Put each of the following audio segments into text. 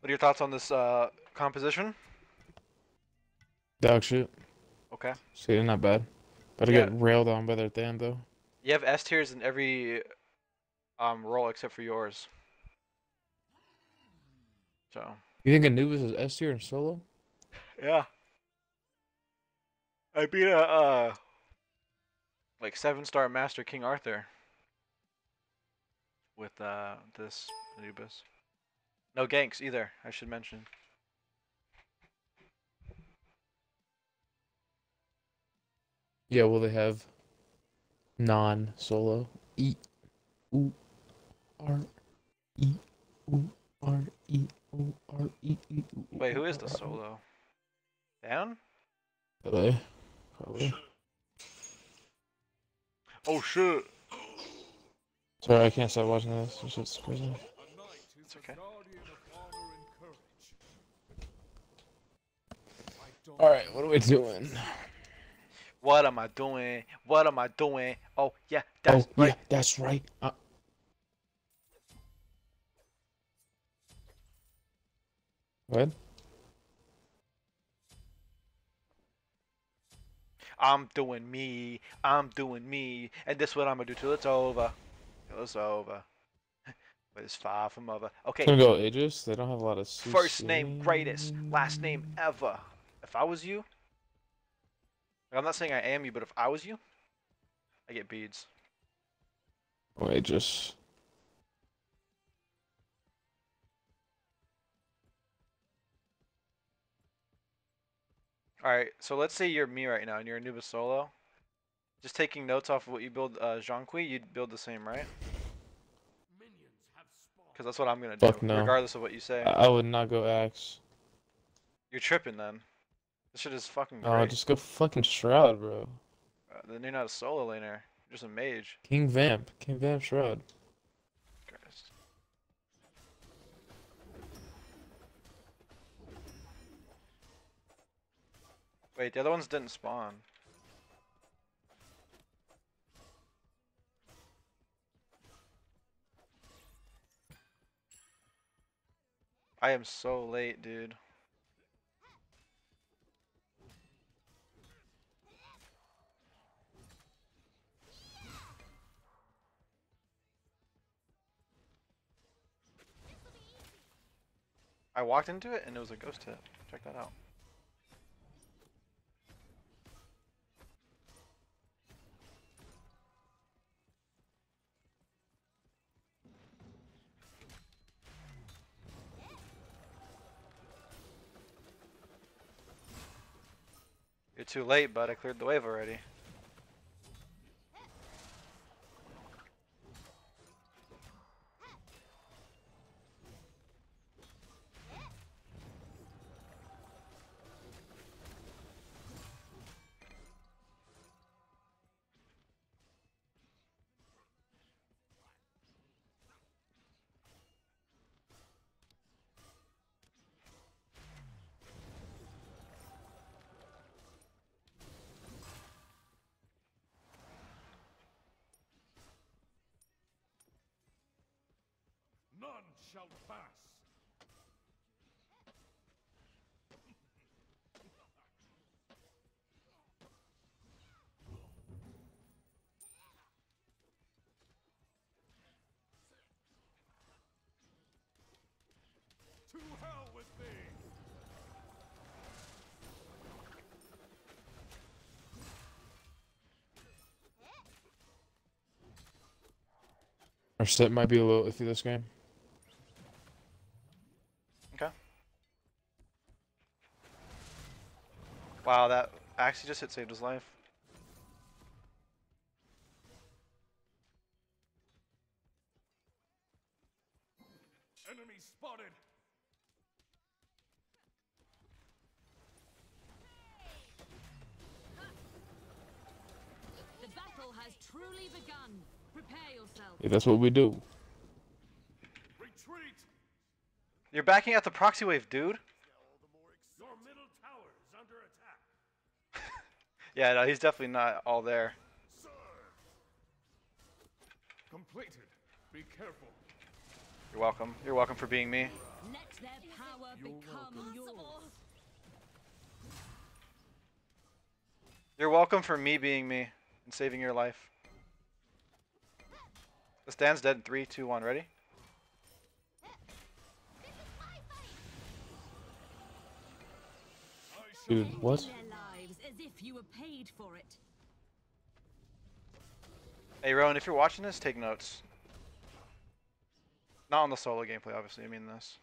What are your thoughts on this uh, composition? Dog shit. Okay. See, they're not bad. Better Yeah. get railed on by their damn though. You have S tiers in every um role except for yours. So You think Anubis is S tier in solo? yeah. I beat a uh like seven star master King Arthur with uh this Anubis. No ganks either, I should mention. Yeah, well, they have non solo? E U R E U R E U R E E U Wait, who is the solo? Down? LA. Probably. Oh shit. Sorry, I can't stop watching this. This shit's crazy. It's okay. Alright, what are we doing? What am I doing? What am I doing? Oh yeah, that's oh, right. yeah, that's right. Uh, what? I'm doing me. I'm doing me. And this what I'm gonna do till it's over. Till it's over. but it's far from over. Okay. It's gonna go Aegis. They don't have a lot of First name greatest. Last name ever. If I was you, I'm not saying I am you, but if I was you, I get beads. Oh, just. All right. So let's say you're me right now, and you're Anubis solo. Just taking notes off of what you build, uh, you'd build the same, right? Because that's what I'm gonna do, Fuck no. regardless of what you say. I, I would not go Axe. You're tripping then. This shit is fucking great. Oh, just go fucking Shroud, bro. Uh, then you're not a solo laner. You're just a mage. King Vamp. King Vamp Shroud. Christ. Wait, the other ones didn't spawn. I am so late, dude. I walked into it and it was a ghost hit. Check that out. You're too late, bud. I cleared the wave already. Shall pass. To hell with thee! Our step might be a little iffy this game. Okay. Wow, that actually just hit saved his life. Enemy spotted! The battle has truly begun. Prepare yourself. Yeah, that's what we do. Retreat! You're backing out the proxy wave, dude. Your middle tower is under attack. Yeah, no, he's definitely not all there. Serve! Completed. Be careful. You're welcome. You're welcome for being me. Let their power You're become welcome. yours. You're welcome for me being me and saving your life. The stand's dead in three, two, one. Ready? I shall Dude, what? Their lives as if you were paid for it. Hey, Rowan, if you're watching this, take notes. Not on the solo gameplay, obviously. I mean this.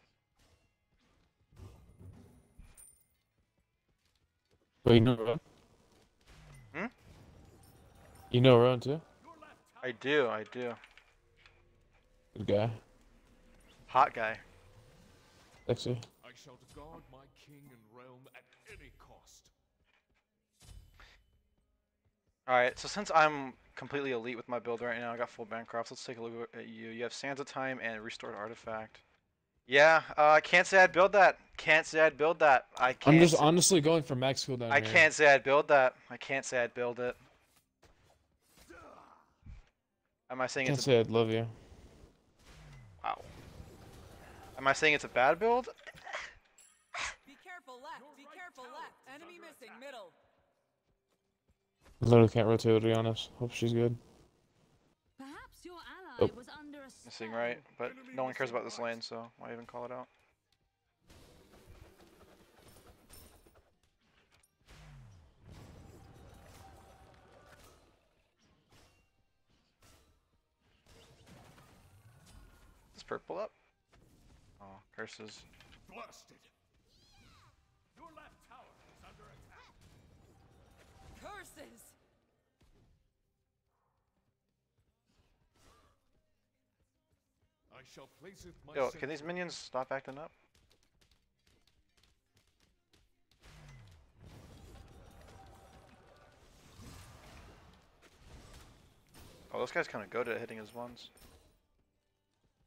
Wait, you know Rowan? Hmm? You know Rowan too? your left tower I do, I do. Good guy. Hot guy. Sexy. I shall guard my king and realm at any cost. Alright, so since I'm completely elite with my build right now, I got full Bancrofts. Let's take a look at you. You have Sands of Time and Restored Artifact. Yeah, uh, can't say I'd build that. Can't say I'd build that. I can't. I'm just honestly going for max cooldown I here. can't say I'd build that. I can't say I'd build it. Am I saying Can't it's a, say I'd love you. wow? Am I saying it's a bad build? Be careful left. Be careful left. Enemy missing middle. Literally can't rotate to be honest. Hope she's good. Perhaps your ally Oh. was under a Missing right, but no one cares about this lane, so why even call it out? Is purple up? Oh, curses. Blasted. Yo, can these minions stop acting up? Oh, those guys kind of goaded at hitting his ones.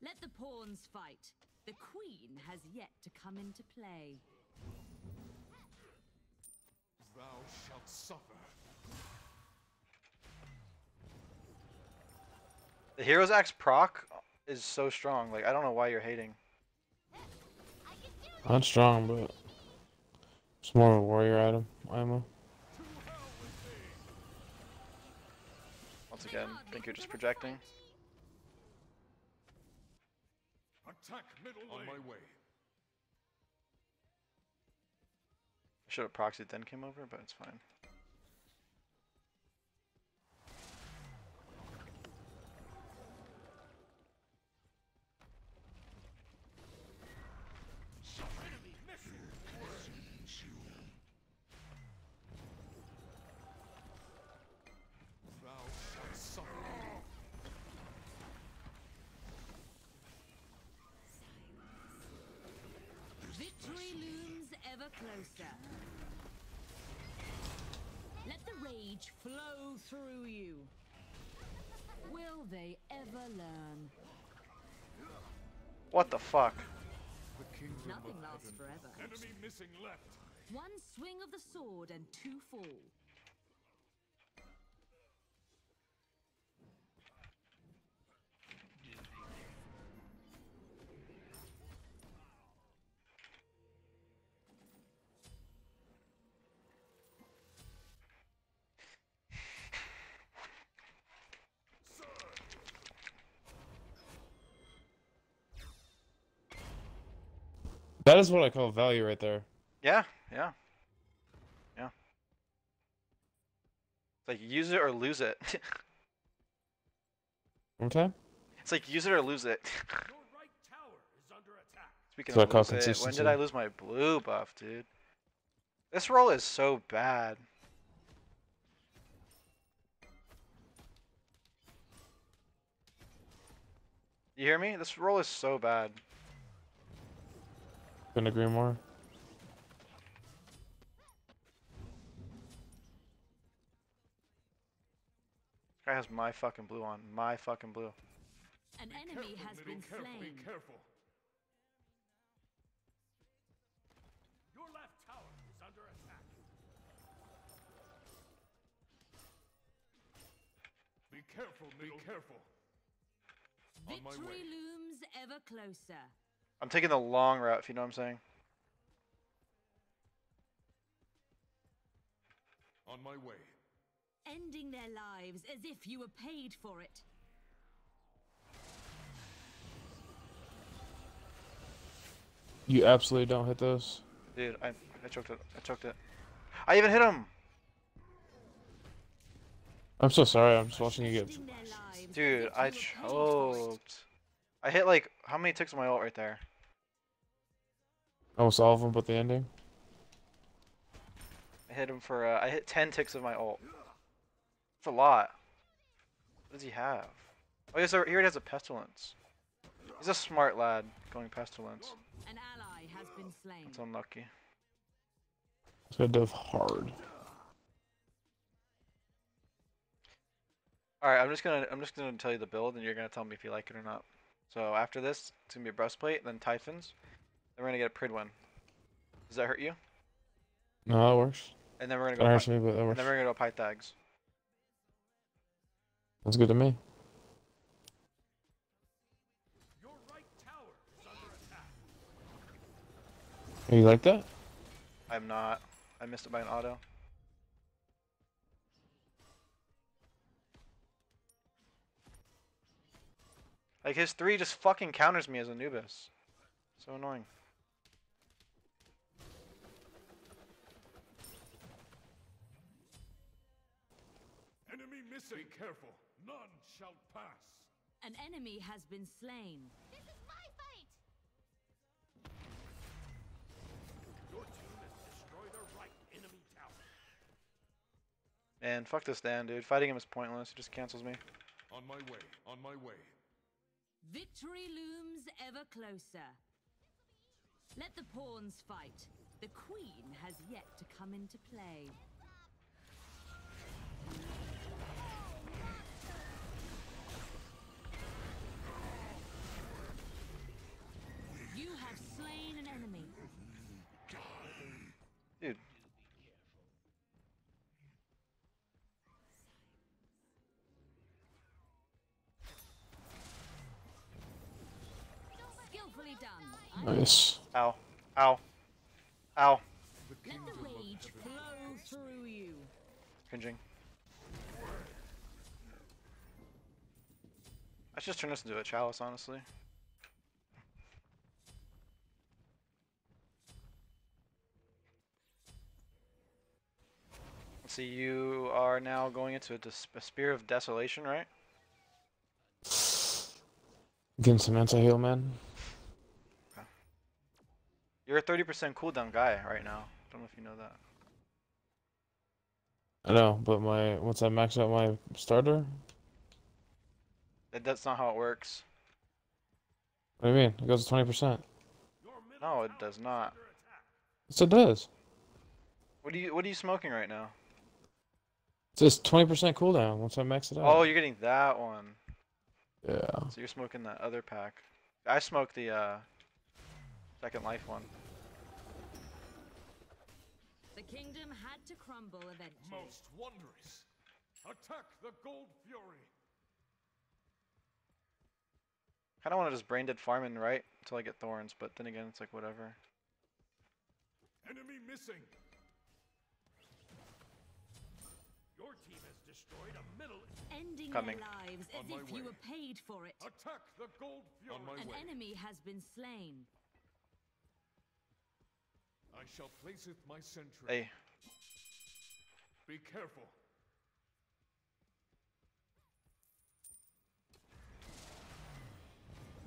Let the pawns fight. The queen has yet to come into play. Thou shalt suffer. The Hero's Axe proc is so strong. Like, I don't know why you're hating. Not strong, but it's more of a warrior item. Ammo. Once again, hardly think you're just projecting. fight. Attack middle on my way. I should have proxied then came over, but it's fine. Through you. Will they ever learn? What the fuck? The Nothing lasts forever. Enemy missing left. One swing of the sword and two fall. That is what I call value right there. Yeah, yeah. Yeah. It's like use it or lose it. One time? it's like use it or lose it. Your right tower is under attack. Speaking So I of call lose it, when did I lose my blue buff, dude? This roll is so bad. You hear me? This roll is so bad. Couldn't agree more. This guy has my fucking blue on. My fucking blue. An Be enemy careful, has been careful, slain. Be careful. Your left tower is under attack. Be careful, middle. Be careful. Victory looms ever closer. I'm taking the long route, if you know what I'm saying. On my way. Ending their lives as if you were paid for it. You absolutely don't hit those. Dude, I, I choked it. I choked it. I even hit him! I'm so sorry, I'm just watching you get... Dude, I choked. I hit like, how many ticks of my ult right there? Almost all of them, but the ending. I hit him for uh, I hit ten ticks of my ult. That's a lot. What does he have? Oh, yes, he already has a pestilence. He's a smart lad going pestilence. An ally has been slain. It's unlucky. So I dove hard. All right, I'm just gonna I'm just gonna tell you the build, and you're gonna tell me if you like it or not. So after this, it's gonna be a breastplate, then Typhons, then we're gonna get a Pridwen. Does that hurt you? No, that works. And then we're gonna go. hurts me, but that works. and then we're gonna go Pythags. That's good to me. Your right tower is under attack. You like that? I'm not. I missed it by an auto. Like his three just fucking counters me as Anubis. So annoying. Enemy missing. Be careful. None shall pass. An enemy has been slain. This is my fight! Your team has destroyed a right enemy tower. And fuck this Dan, dude. Fighting him is pointless. He just cancels me. On my way. On my way. Victory looms ever closer. Let the pawns fight. The queen has yet to come into play. You have slain an enemy. Dude. Nice. Ow. Ow. Ow. Let the rage flow through you. Cringing. I should just turn this into a chalice, honestly. See, you are now going into a, a spear of desolation, right? Getting some anti heal, man. You're a 30% cooldown guy right now. I Don't know if you know that. I know, but my once I max out my starter, That that's not how it works. what do you mean? It goes to twenty percent. No, it does not. Yes, it does. What are you What are you smoking right now? It says twenty percent cooldown once I max it out. Oh, you're getting that one. yeah. So you're smoking that other pack. I smoked the uh, second life one. The kingdom had to crumble eventually. Most wondrous. Attack the gold fury. Kind of want to just brain dead farming right until I get thorns, but then again, it's like whatever. Enemy missing. Destroyed a middle. Ending Coming. their lives as my if you were paid for it. Attack the gold fury. On my An way. enemy has been slain. I shall place it my sentry. Hey, Be careful.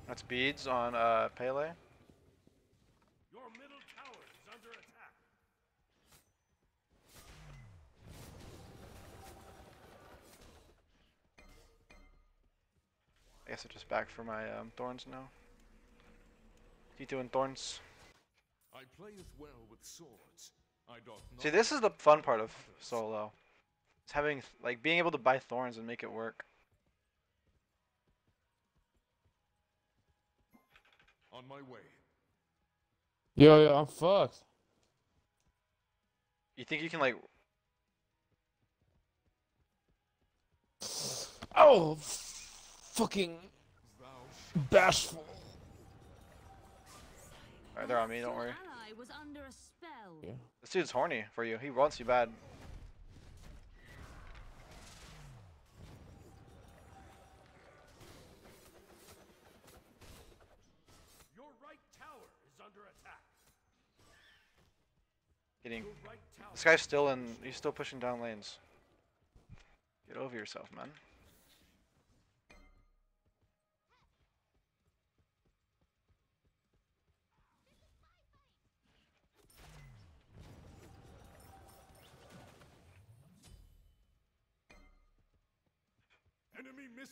that's beads on uh, Pele. Guess I'm just back for my um, thorns now. Keep doing thorns. I playeth well with swords. I doth See, this is the fun part of solo. It's having like being able to buy thorns and make it work. on my way. Yo, yo, I'm fucked. You think you can like? Oh, fucking bashful. Right, they're on me, don't worry. Yeah. This dude's horny for you. He wants you bad. Getting This guy's still in he's still pushing down lanes. Get over yourself, man.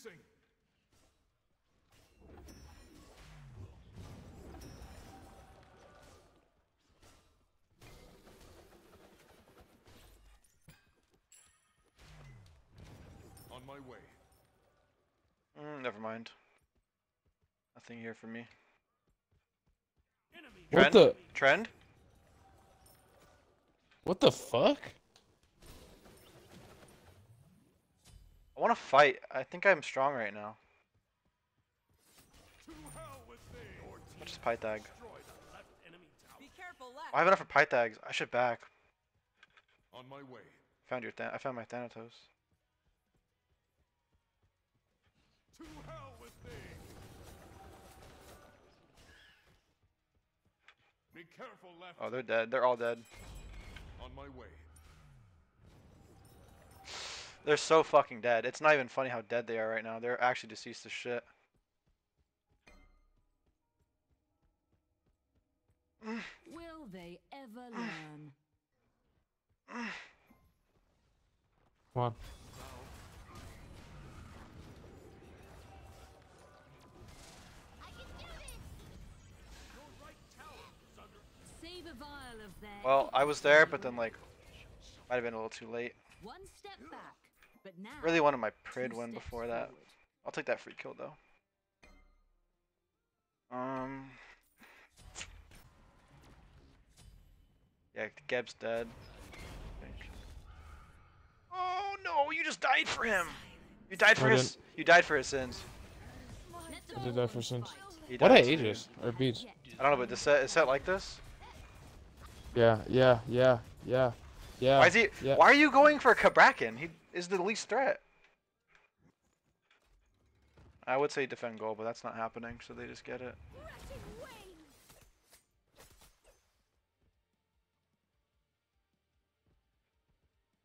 Missing. On my way. Mm, never mind. Nothing here for me. Enemy What Trend? the? Trend? What the fuck? I want to fight. I think I'm strong right now. to hell with thee. Your team I'll just Pythag. destroyed a left enemy tower. Be careful I have enough for Pythags. I should back. On my way. Found your. Than- I found my Thanatos. To hell with thee. Be careful left. Oh, they're dead. They're all dead. On my way. They're so fucking dead. It's not even funny how dead they are right now. They're actually deceased as shit. Will they ever learn? Come on. Your right tower is under Save a vial of their. Well, I was there, but then like, might have been a little too late. One step back, but now. Really wanted my two Pridwen steps before that. I'll take that free kill though. Um. Yeah, Geb's dead. Oh no! You just died for him. You died for I his. You died for his sins. I did that for sins. He What died. a Aegis or beats. I don't know, but this set is set like this. Yeah, yeah, yeah, yeah, yeah. Why is he? yeah. Why are you going for Cabrakan? He is the least threat. I would say defend goal, but that's not happening, so they just get it.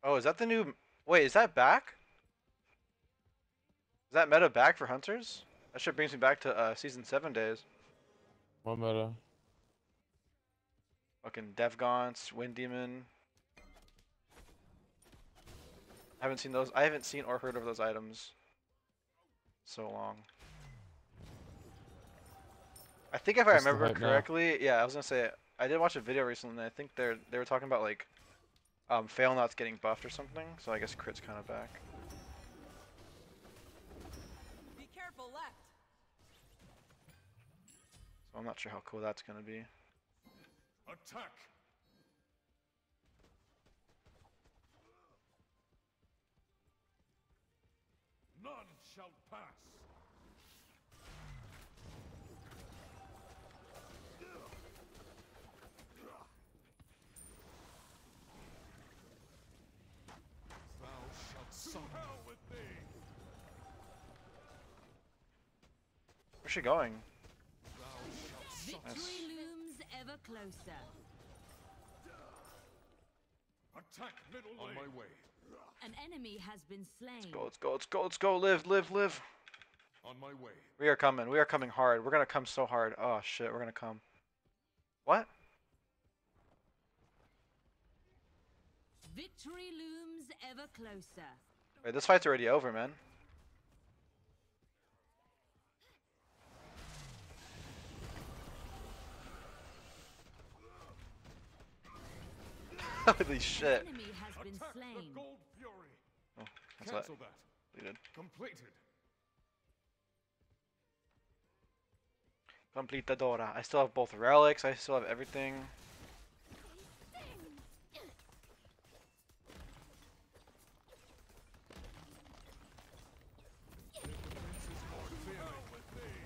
Oh, is that the new? Wait, is that back? Is that meta back for hunters? That shit brings me back to uh, season seven days. What meta? Fucking Devgaunts, Wind Demon. I haven't seen those. I haven't seen or heard of those items. So long. I think if I What's the remember hype now? correctly, yeah, I was gonna say I did watch a video recently. and I think they're they were talking about like um, fail nots getting buffed or something. So I guess crit's kind of back. Be careful left. So I'm not sure how cool that's gonna be. attack. Shall pass. Thou shalt suffer. To hell with thee. Where's she going? Thou shalt suffer. Victory looms ever closer. Attack middle On my way. An enemy has been slain. Let's go, let's go, let's go, let's go. Live, live, live. On my way. We are coming. We are coming hard. We're gonna come so hard. Oh shit, we're gonna come. What? Victory looms ever closer. Wait, this fight's already over, man. Holy shit. An enemy has been Attack slain. the gold fury. That's what Cancel that. completed. Completed. Completadora. I still have both relics. I still have everything. Hell with thee.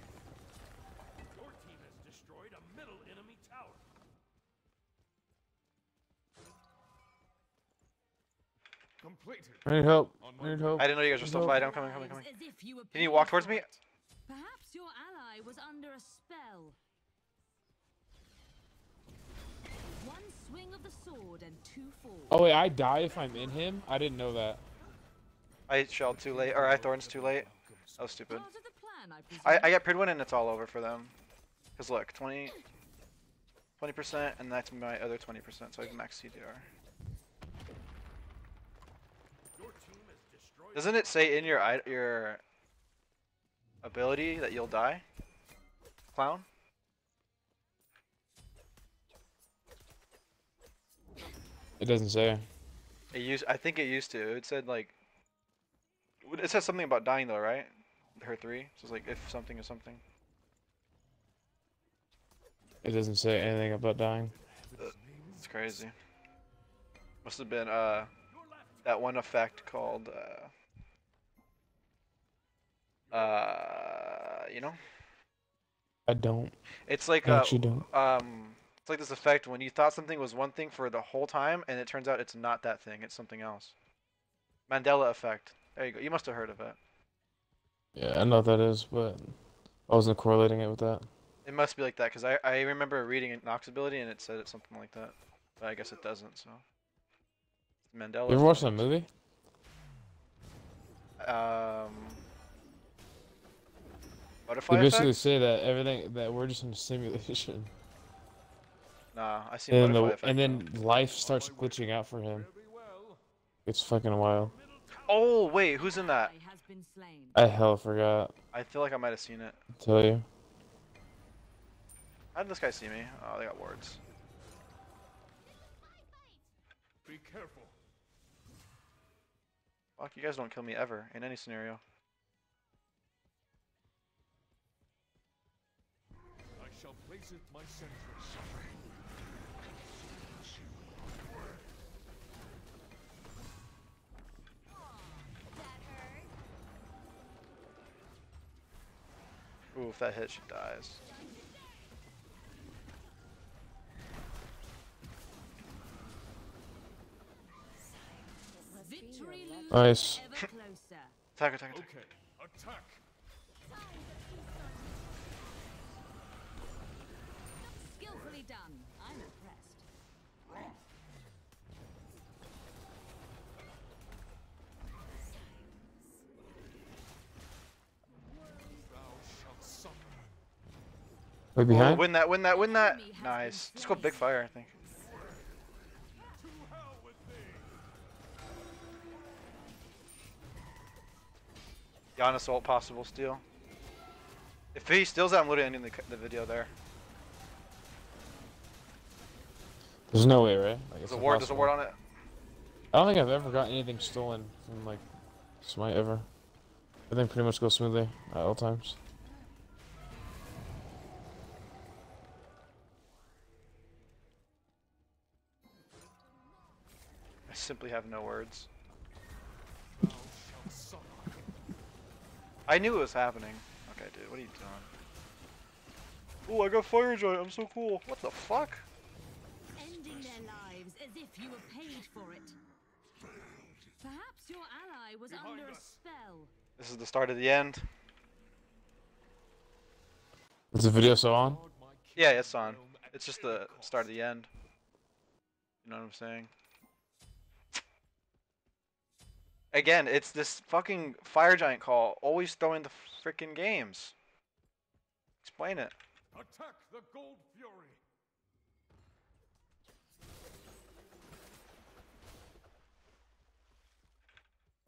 Your team has destroyed a middle enemy tower. Completed. I need help. On I need help. I didn't know you guys were still Nope. fighting. I'm coming, coming, coming. As if you were Can you walk towards me? Perhaps your ally was under a spell. One swing of the sword and two falls. Oh wait, I die if I'm in him. I didn't know that. I shelled too late, or I thorns too late. That was stupid. Part of the plan, I. I, I get Pridwen and it's all over for them. Cause look, 20, 20%, and that's my other 20%, so I have max CDR. Your team has destroyed Doesn't it say in your your ability that you'll die? Clown? It doesn't say. It used. I think it used to. It said like. It says something about dying though, right? Her three. So it's like if something is something. It doesn't say anything about dying. It's crazy. Must have been uh that one effect called uh uh you know I don't. it's like I uh, actually don't. um it's like this effect when you thought something was one thing for the whole time and it turns out it's not that thing it's something else Mandela effect there you go you must have heard of it Yeah, I know that is, but I wasn't correlating it with that. it must be like that because I, I remember reading Nox ability and it said it's something like that but I guess it doesn't so Mandela You ever watched that movie? um They basically effect? say that everything that we're just in a simulation, Nah, I seen and then butterfly the, effect. and then life starts glitching out for him. It's fucking wild. Oh wait, who's in that? Ally has been slain. I hell forgot. I feel like I might have seen it. to Tell you. How did this guy see me? Oh, they got wards. Be careful. Fuck, you guys don't kill me ever in any scenario. I shall place it my sentry. Ooh, if that hits, she dies. Nice. ever closer. Attack, attack, attack. Okay, attack. Skillfully done. I'm impressed. Thou shalt Oh, behind. win that, win that, win that. Enemy has been Nice. Let's go big fire, I think. Giannis ult possible steal. If he steals that, I'm literally ending the, the video there. There's no way, right? Like, There's a ward, there's a ward on it. I don't think I've ever gotten anything stolen from like Smite ever. Everything pretty much goes smoothly at all times. I simply have no words. I knew it was happening. Okay, dude, what are you doing? Oh, I got fire giant. I'm so cool. What the fuck? Ending their lives as if you were paid for it. Perhaps your ally was Behind under a spell. This is the start of the end. Is the video so on? Yeah, kingdom it's on. It's just the start of the end. You know what I'm saying? Again, it's this fucking fire giant call always throwing the freaking games. Explain it. Attack the gold fury.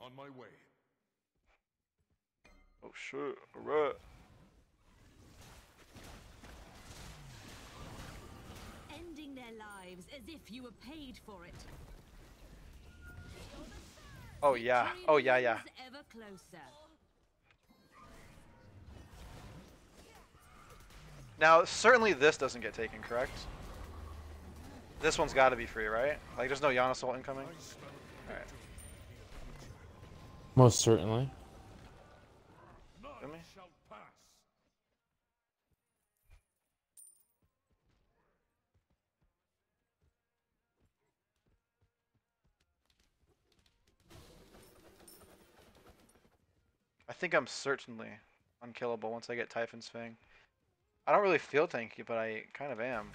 On my way. Oh shit, alright. Ending their lives as if you were paid for it. Oh yeah, oh yeah, yeah. Ever closer. Now, certainly this doesn't get taken, correct? This one's gotta be free, right? Like, there's no Giannis ult incoming? Alright. Most certainly. None me? think I'm certainly unkillable once I get Typhon's Fang. I don't really feel tanky, but I kind of am.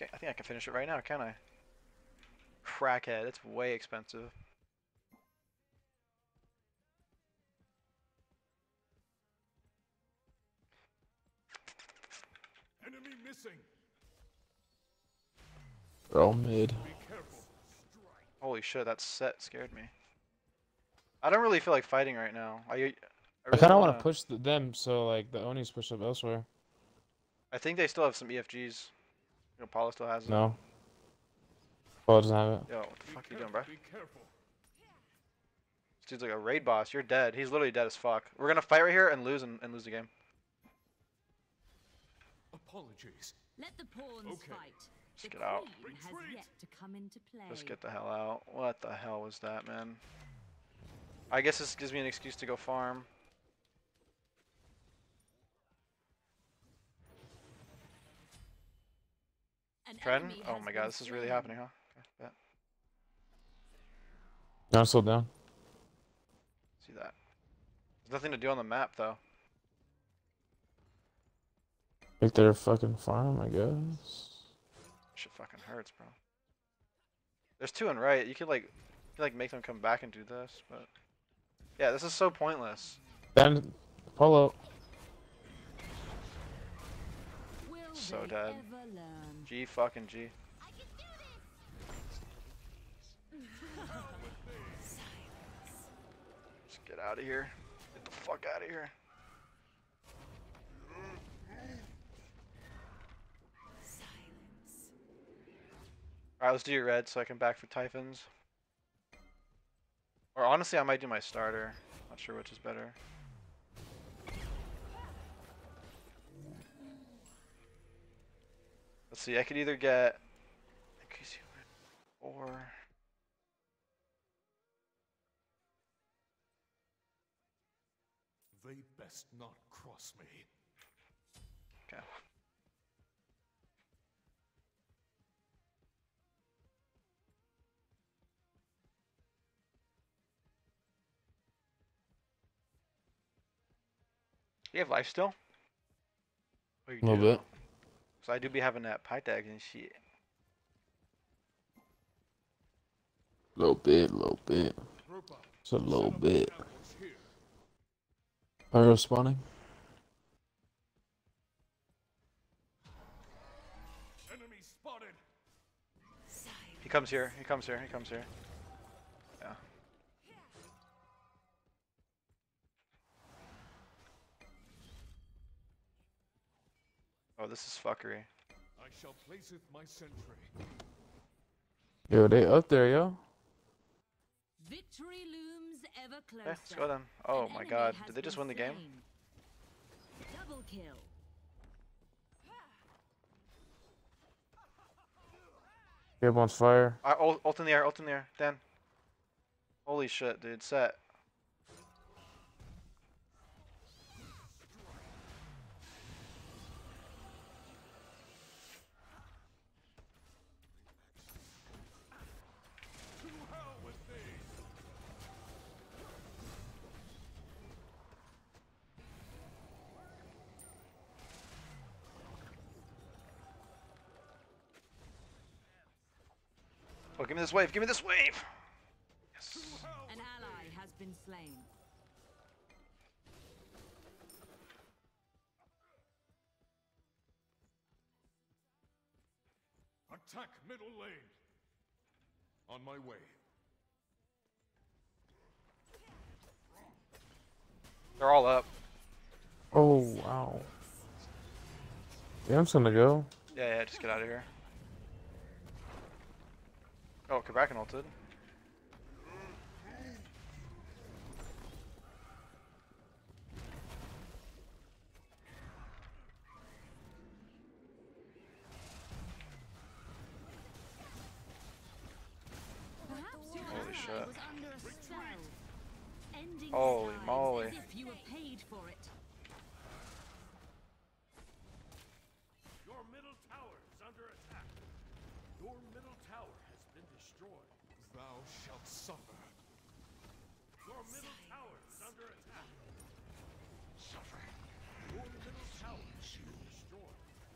I think I can finish it right now, can I? Crackhead, it's way expensive. They're all mid. Holy shit, that set scared me. I don't really feel like fighting right now. I, I, I kind of want wanna- push the, them so like the Onis push up elsewhere. I think they still have some EFGs. You know, Paulo still has them. No. Paul doesn't have it. Yo, what the Be fuck you doing, bro? Be careful. This dude's like a raid boss. You're dead. He's literally dead as fuck. We're gonna fight right here and lose and, and lose the game. Apologies. Let the pawns Okay. fight. Just the get out. queen has Retreat. yet to come into play. Just get the hell out. What the hell was that, man? I guess this gives me an excuse to go farm. An Tren? enemy Oh my god, this is really happening, huh? Okay, bet. No, I'm still down. See that. There's nothing to do on the map, though. Take their fucking farm, I guess. Shit fucking hurts, bro. There's two and right. You could like, you could, like make them come back and do this, but yeah, this is so pointless. Then Polo. Will So they dead. G fucking G. Just get out of here. Get the fuck out of here. Alright, let's do your red so I can back for Typhons. Or honestly, I might do my starter. Not sure which is better. Let's see, I could either get or They best not cross me. okay. You have life still? A little do. bit. So I do be having that Pythag and shit. A little bit, a little bit. Just a little bit. Pyro spawning. He comes here. He comes here. He comes here. Oh, this is fuckery. I shall place it my sentry. Yo, they up there, yo. Victory looms ever eh, closer. Okay, let's go then. Oh An my god, did they just win the game? slain. Double kill. Gab on fire. I ult, ult in the air, ult in the air, Dan. Holy shit, dude, set. Give me this wave, give me this wave! Yes. An ally has been slain. Attack middle lane. On my way. They're all up. Oh, wow. Yeah, I'm just gonna go. Yeah, yeah, just get out of here. Oh, Kraken ulted.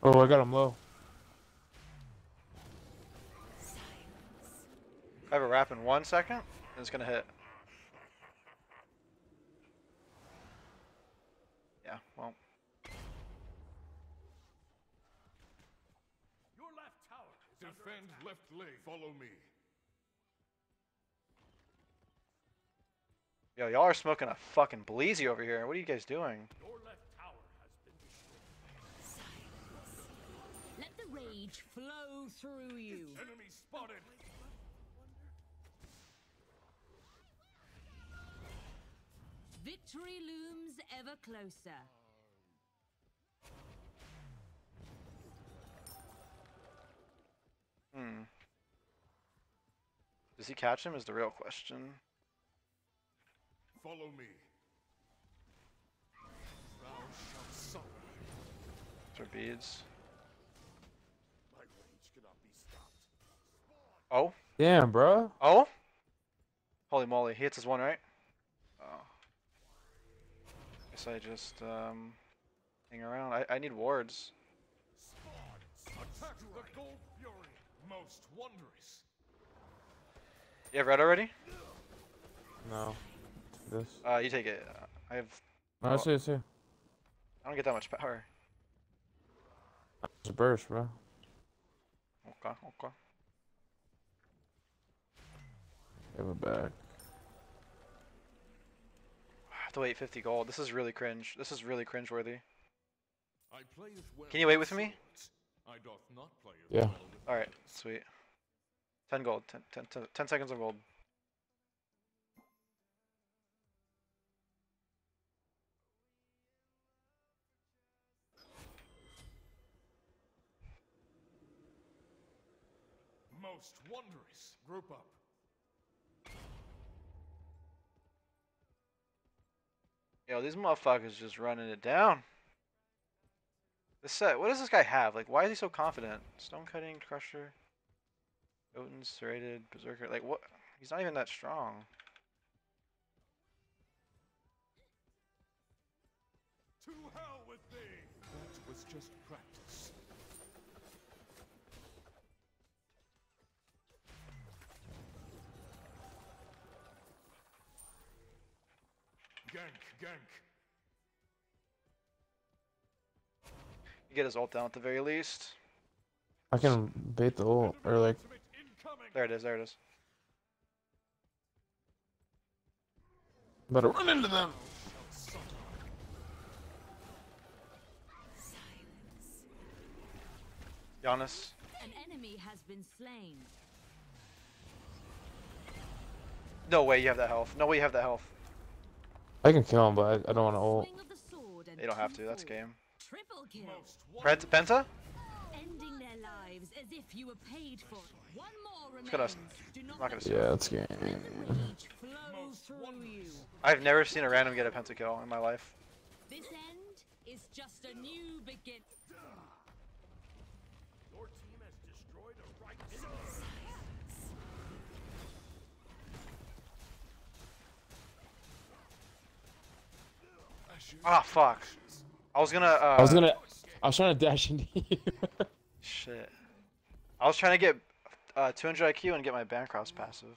Oh, I got him low. I have a wrap in one second, and it's gonna hit. Yeah, well. Your left tower Defend left leg. Follow me. Yo, y'all are smoking a fucking bleezy over here. What are you guys doing? Your rage flow through you. Enemy spotted. Victory looms ever closer. Hmm. Does he catch him? Is the real question. Follow me. Thou shalt suffer. For beads. My rage cannot be stopped. Oh, Damn, bro. oh. Holy moly, he hits his one right. Oh. Guess I just um hang around. I I need wards. Spawn. Attack the gold fury. Most wondrous. You have red already? No. This. Uh, you take it. I have. No, I see it see. I don't get that much power. It's a burst, bro. Okay, okay. Give it back. I have to wait 50 gold. This is really cringe. This is really cringeworthy. I play it well Can you wait with me? I doth not play it Yeah. well All right, sweet. 10 gold. 10, 10, 10, 10 seconds of gold. Most wondrous. Group up. Yo, these motherfuckers just running it down. This set. What does this guy have? Like, why is he so confident? Stone cutting, crusher, Jotun, serrated, berserker. Like, what? He's not even that strong. To hell Gank, gank. You get his ult down at the very least. I can bait the ult, or like, There it is. There it is. better run into them. Shall. Giannis. An enemy has been slain. No way you have that health. No way you have that health. I can kill him, but I, I don't want to ult. Swing of the sword and You don't have to. That's game. Triple kill. Penta? wondrous. Penta? Ending their lives as if you were paid for it. One more remains. gonna- not I'm not gonna let say Yeah, that's game. Let the rage flow Most through wondrous. you. I've never seen a random get a pentakill in my life. This end is just a new begin. Your team has destroyed a right side. Ah, fuck. I was gonna. Uh, I was gonna. I was trying to dash into you. Shit. I was trying to get uh, 200 IQ and get my Bancroft's passive.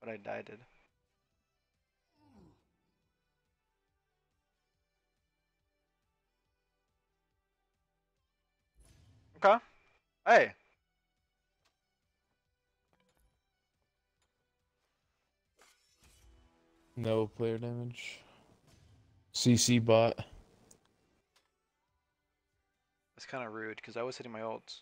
But I died. Did. Okay. Hey. no player damage. CC bot. That's kind of rude because I was hitting my ults.